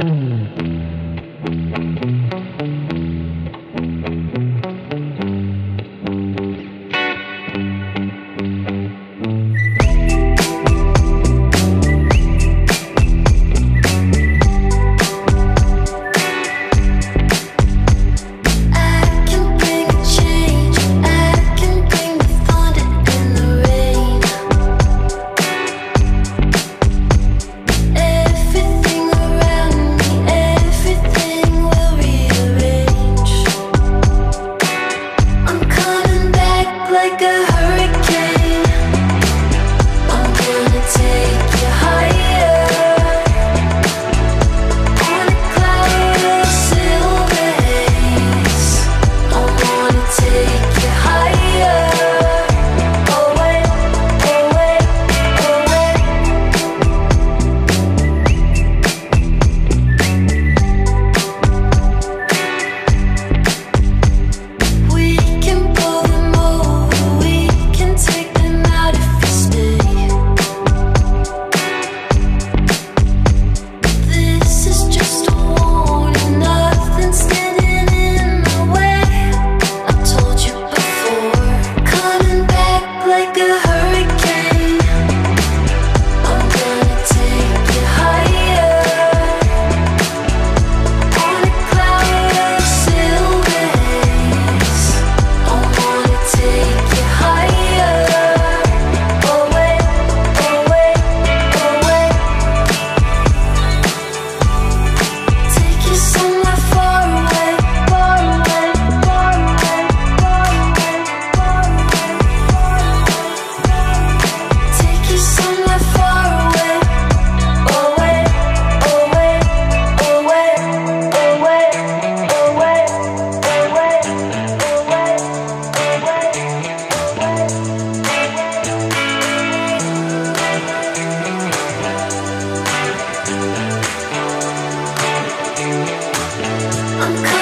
うん。come.